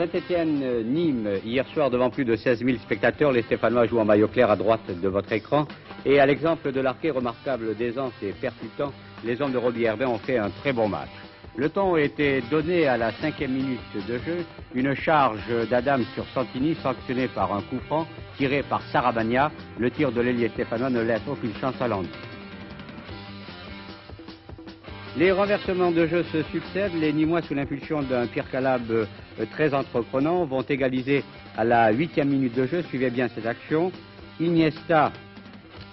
Saint-Étienne-Nîmes, hier soir devant plus de 16 000 spectateurs, les Stéphanois jouent en maillot clair à droite de votre écran. Et à l'exemple de l'arqué remarquable d'aisance et percutant, les hommes de Roby Herbin ont fait un très bon match. Le temps a été donné à la cinquième minute de jeu, une charge d'Adam sur Santini sanctionnée par un coup franc tiré par Sarabagna. Le tir de l'ailier stéphanois ne laisse aucune chance à Landy. Les renversements de jeu se succèdent. Les Nîmois, sous l'impulsion d'un Pierre Calab euh, très entreprenant, vont égaliser à la huitième minute de jeu. Suivez bien cette action. Iniesta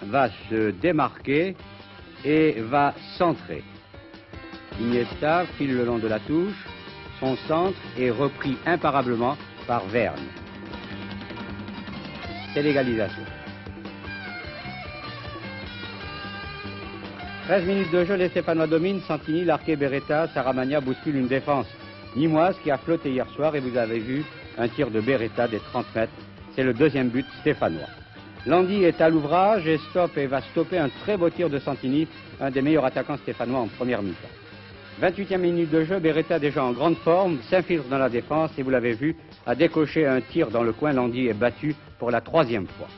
va se démarquer et va centrer. Iniesta file le long de la touche. Son centre est repris imparablement par Verne. C'est l'égalisation. 13 minutes de jeu, les Stéphanois dominent. Santini, l'arqué Beretta, Saramagna bouscule une défense nimoise qui a flotté hier soir et vous avez vu un tir de Beretta des 30 mètres. C'est le deuxième but stéphanois. Landy est à l'ouvrage et stoppe et va stopper un très beau tir de Santini, un des meilleurs attaquants stéphanois en première mi-temps. 28e minute de jeu, Beretta déjà en grande forme, s'infiltre dans la défense et vous l'avez vu, a décoché un tir dans le coin. Landy est battu pour la troisième fois.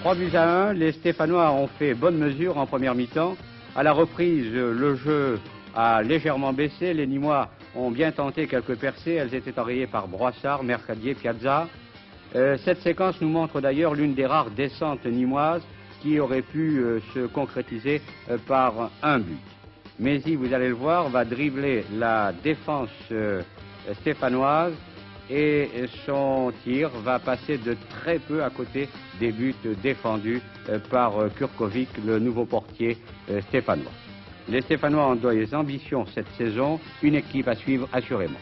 3 buts à 1, les Stéphanois ont fait bonne mesure en première mi-temps. À la reprise, le jeu a légèrement baissé. Les Nîmois ont bien tenté quelques percées. Elles étaient enrayées par Broissard, Mercadier, Piazza. Euh, cette séquence nous montre d'ailleurs l'une des rares descentes nîmoises qui aurait pu euh, se concrétiser euh, par un but. Mézi, vous allez le voir, va dribbler la défense stéphanoise et son tir va passer de très peu à côté des buts défendus euh, par euh, Kurkovic, le nouveau portier euh, stéphanois. Les Stéphanois ont des ambitions cette saison, une équipe à suivre assurément.